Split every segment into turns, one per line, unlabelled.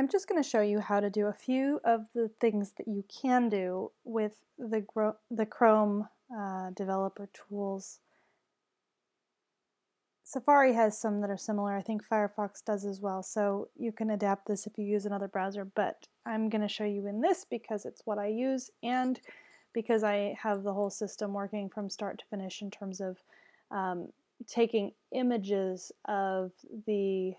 I'm just going to show you how to do a few of the things that you can do with the, the Chrome uh, developer tools. Safari has some that are similar. I think Firefox does as well, so you can adapt this if you use another browser, but I'm going to show you in this because it's what I use and because I have the whole system working from start to finish in terms of um, taking images of the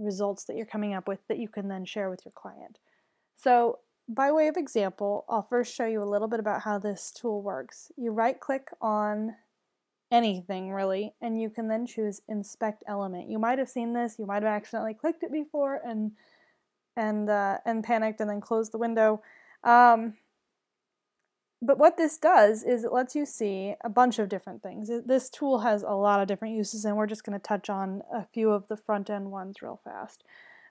results that you're coming up with that you can then share with your client. So by way of example, I'll first show you a little bit about how this tool works. You right click on anything really and you can then choose inspect element. You might have seen this, you might have accidentally clicked it before and and uh, and panicked and then closed the window. Um, but what this does is it lets you see a bunch of different things. This tool has a lot of different uses and we're just going to touch on a few of the front end ones real fast.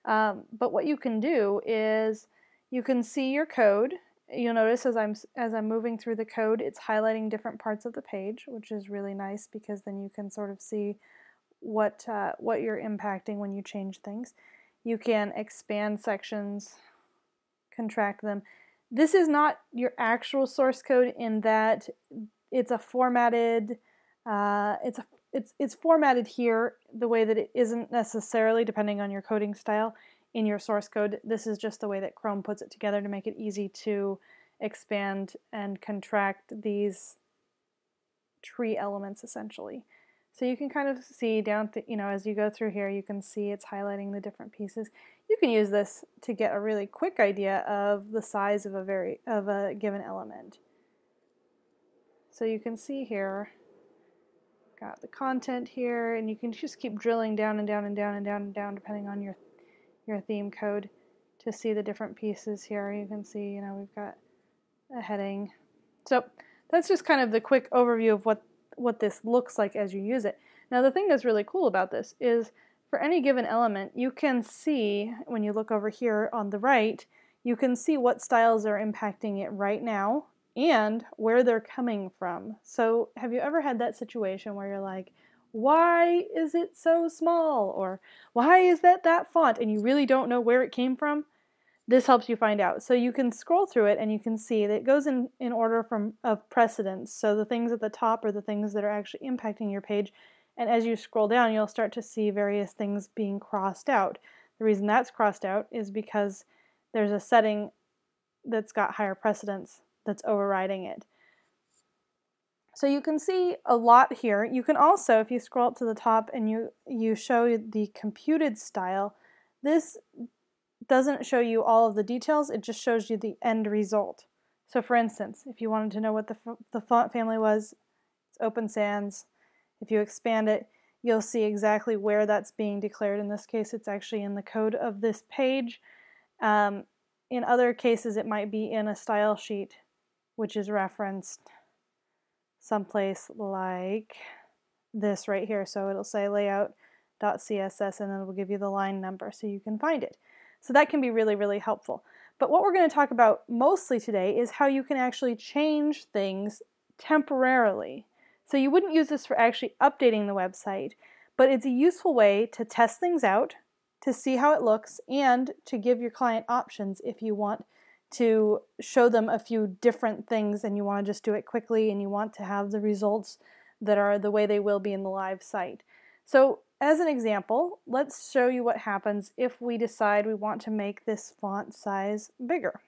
Um, but what you can do is you can see your code. You'll notice as I'm, as I'm moving through the code it's highlighting different parts of the page which is really nice because then you can sort of see what, uh, what you're impacting when you change things. You can expand sections, contract them. This is not your actual source code in that it's a formatted, uh, it's, a, it's, it's formatted here the way that it isn't necessarily, depending on your coding style, in your source code. This is just the way that Chrome puts it together to make it easy to expand and contract these tree elements essentially. So you can kind of see down, you know, as you go through here, you can see it's highlighting the different pieces. You can use this to get a really quick idea of the size of a very of a given element. So you can see here, got the content here, and you can just keep drilling down and down and down and down and down depending on your your theme code to see the different pieces here. You can see, you know, we've got a heading. So that's just kind of the quick overview of what what this looks like as you use it. Now the thing that's really cool about this is for any given element, you can see, when you look over here on the right, you can see what styles are impacting it right now and where they're coming from. So have you ever had that situation where you're like, why is it so small? Or why is that that font? And you really don't know where it came from? This helps you find out. So you can scroll through it and you can see that it goes in, in order from of precedence. So the things at the top are the things that are actually impacting your page and as you scroll down, you'll start to see various things being crossed out. The reason that's crossed out is because there's a setting that's got higher precedence that's overriding it. So you can see a lot here. You can also, if you scroll up to the top and you, you show the computed style, this doesn't show you all of the details, it just shows you the end result. So for instance, if you wanted to know what the, the font family was, it's Open Sans, if you expand it, you'll see exactly where that's being declared. In this case, it's actually in the code of this page. Um, in other cases, it might be in a style sheet, which is referenced someplace like this right here. So it'll say layout.css and then it'll give you the line number so you can find it. So that can be really, really helpful. But what we're going to talk about mostly today is how you can actually change things temporarily. So you wouldn't use this for actually updating the website, but it's a useful way to test things out, to see how it looks, and to give your client options if you want to show them a few different things and you want to just do it quickly and you want to have the results that are the way they will be in the live site. So as an example, let's show you what happens if we decide we want to make this font size bigger.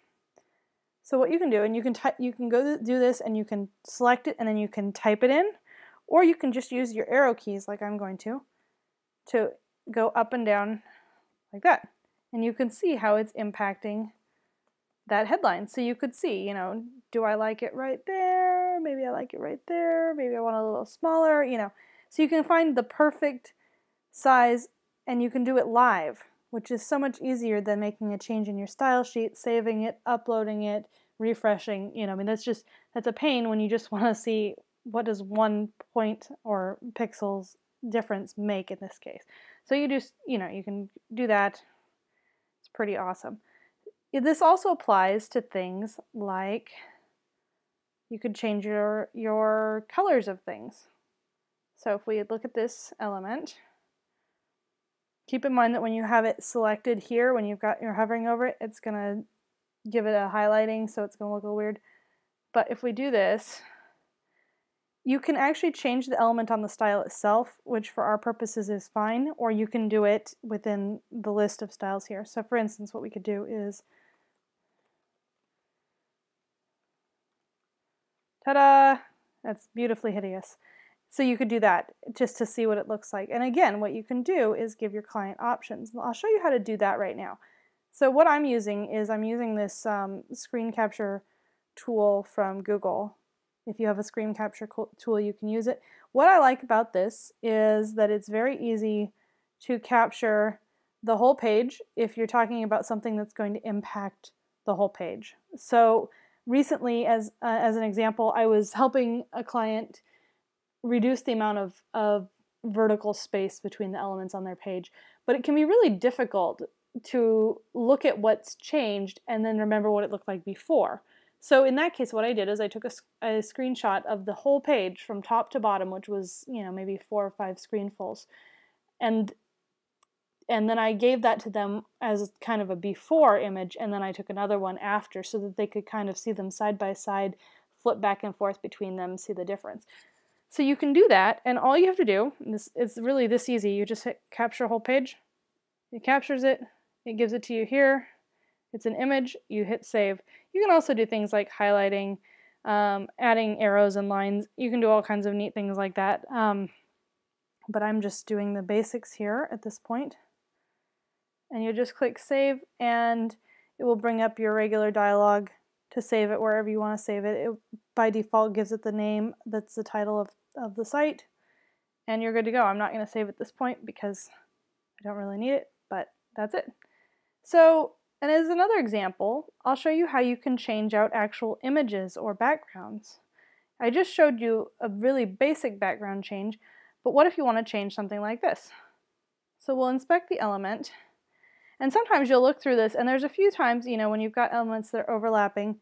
So what you can do, and you can you can go do this and you can select it and then you can type it in, or you can just use your arrow keys like I'm going to, to go up and down like that. And you can see how it's impacting that headline. So you could see, you know, do I like it right there? Maybe I like it right there. Maybe I want a little smaller, you know. So you can find the perfect size and you can do it live which is so much easier than making a change in your style sheet, saving it, uploading it, refreshing. You know, I mean, that's just, that's a pain when you just want to see what does one point or pixels difference make in this case. So you just, you know, you can do that. It's pretty awesome. This also applies to things like you could change your, your colors of things. So if we look at this element, keep in mind that when you have it selected here, when you've got you're hovering over it, it's going to give it a highlighting, so it's going to look a little weird. But if we do this, you can actually change the element on the style itself, which for our purposes is fine, or you can do it within the list of styles here. So for instance, what we could do is, ta-da, that's beautifully hideous. So you could do that just to see what it looks like. And again, what you can do is give your client options. I'll show you how to do that right now. So what I'm using is I'm using this um, screen capture tool from Google if you have a screen capture tool, you can use it. What I like about this is that it's very easy to capture the whole page if you're talking about something that's going to impact the whole page. So recently, as, uh, as an example, I was helping a client reduce the amount of, of vertical space between the elements on their page. But it can be really difficult to look at what's changed and then remember what it looked like before. So in that case, what I did is I took a, a, screenshot of the whole page from top to bottom, which was, you know, maybe four or five screenfuls. And and then I gave that to them as kind of a before image, and then I took another one after so that they could kind of see them side by side, flip back and forth between them, see the difference. So you can do that, and all you have to do, this it's really this easy, you just hit capture whole page, it captures it, it gives it to you here, it's an image, you hit save. You can also do things like highlighting, um, adding arrows and lines. You can do all kinds of neat things like that. Um, but I'm just doing the basics here at this point. And you just click save and it will bring up your regular dialog to save it wherever you want to save it. It by default gives it the name that's the title of, of the site and you're good to go. I'm not going to save at this point because I don't really need it, but that's it. So and as another example, I'll show you how you can change out actual images or backgrounds. I just showed you a really basic background change, but what if you want to change something like this? So we'll inspect the element, and sometimes you'll look through this, and there's a few times, you know, when you've got elements that are overlapping,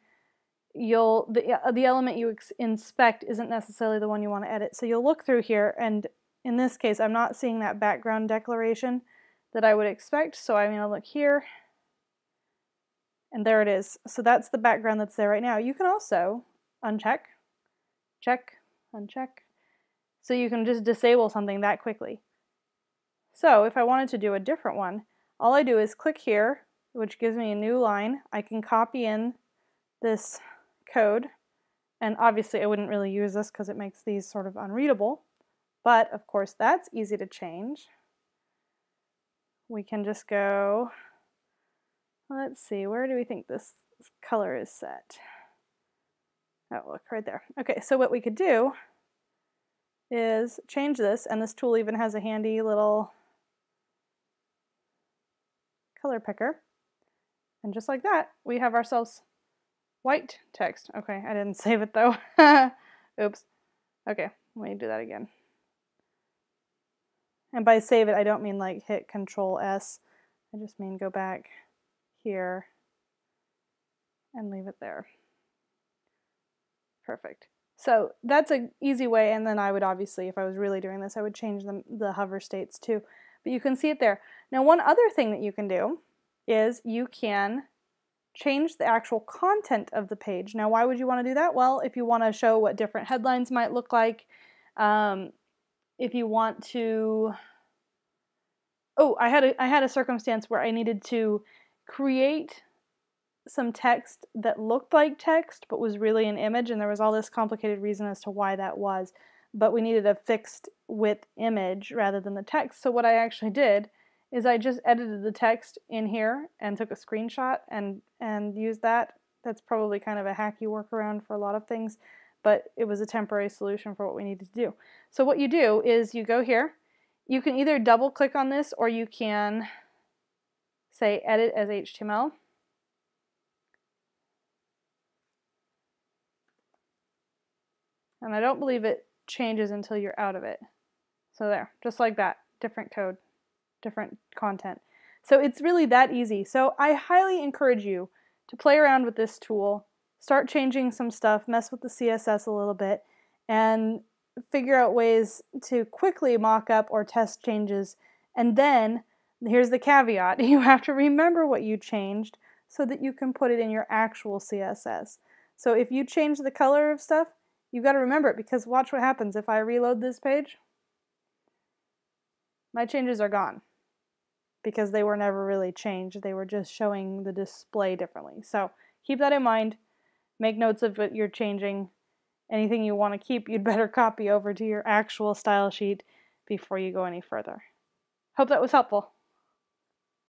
you'll the, uh, the element you inspect isn't necessarily the one you want to edit. So you'll look through here, and in this case, I'm not seeing that background declaration that I would expect, so I'm going to look here, and there it is. So that's the background that's there right now. You can also uncheck, check, uncheck. So you can just disable something that quickly. So if I wanted to do a different one, all I do is click here, which gives me a new line. I can copy in this code, and obviously I wouldn't really use this because it makes these sort of unreadable, but of course that's easy to change. We can just go Let's see, where do we think this color is set? Oh, look, right there. Okay, so what we could do is change this, and this tool even has a handy little color picker. And just like that, we have ourselves white text. Okay, I didn't save it though. Oops. Okay, let me do that again. And by save it, I don't mean like hit Control S. I just mean go back here and leave it there. Perfect. So that's an easy way, and then I would obviously, if I was really doing this, I would change the, the hover states too. But you can see it there. Now one other thing that you can do is you can change the actual content of the page. Now why would you want to do that? Well, if you want to show what different headlines might look like, um, if you want to, oh, I had a, I had a circumstance where I needed to create some text that looked like text but was really an image and there was all this complicated reason as to why that was but we needed a fixed width image rather than the text so what I actually did is I just edited the text in here and took a screenshot and and used that that's probably kind of a hacky workaround for a lot of things but it was a temporary solution for what we needed to do so what you do is you go here you can either double click on this or you can say edit as HTML. And I don't believe it changes until you're out of it. So there, just like that, different code, different content. So it's really that easy. So I highly encourage you to play around with this tool, start changing some stuff, mess with the CSS a little bit, and figure out ways to quickly mock up or test changes, and then here's the caveat. You have to remember what you changed so that you can put it in your actual CSS. So if you change the color of stuff, you've got to remember it because watch what happens if I reload this page. My changes are gone because they were never really changed. They were just showing the display differently. So keep that in mind. Make notes of what you're changing. Anything you want to keep, you'd better copy over to your actual style sheet before you go any further. Hope that was helpful.